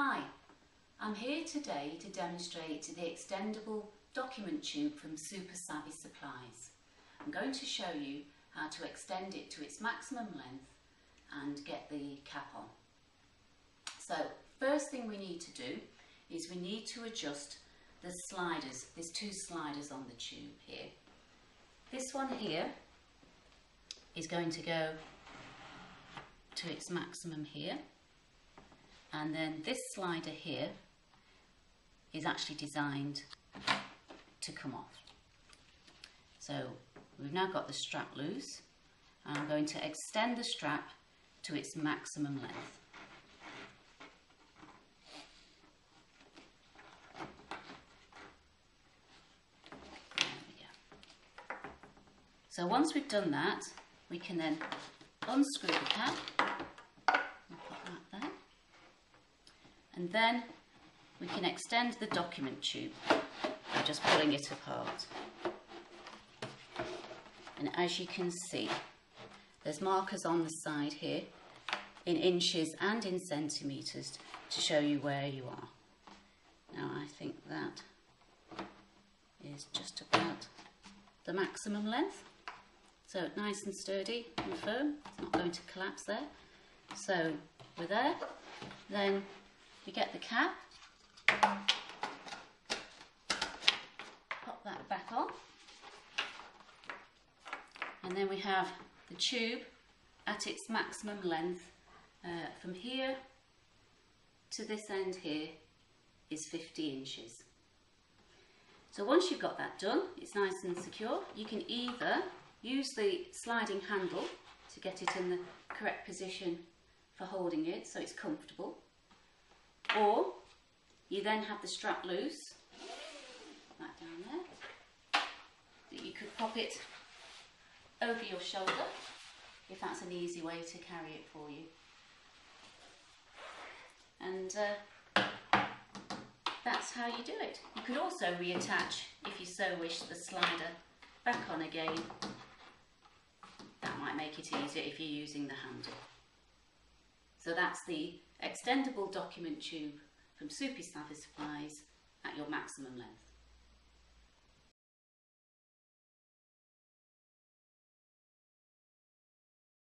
Hi, I'm here today to demonstrate the extendable document tube from Super Savvy Supplies. I'm going to show you how to extend it to its maximum length and get the cap on. So first thing we need to do is we need to adjust the sliders. There's two sliders on the tube here. This one here is going to go to its maximum here and then this slider here is actually designed to come off. So we've now got the strap loose I'm going to extend the strap to its maximum length. So once we've done that, we can then unscrew the cap and then we can extend the document tube by just pulling it apart. And as you can see, there's markers on the side here in inches and in centimetres to show you where you are. Now I think that is just about the maximum length. So nice and sturdy and firm, it's not going to collapse there. So we're there. Then we get the cap, pop that back on, and then we have the tube at its maximum length uh, from here to this end here is 50 inches. So once you've got that done, it's nice and secure, you can either use the sliding handle to get it in the correct position for holding it so it's comfortable or you then have the strap loose, that down there, that you could pop it over your shoulder if that's an easy way to carry it for you. And uh, that's how you do it. You could also reattach, if you so wish, the slider back on again. That might make it easier if you're using the handle. So that's the extendable document tube from Soupy Savvy Supplies at your maximum length.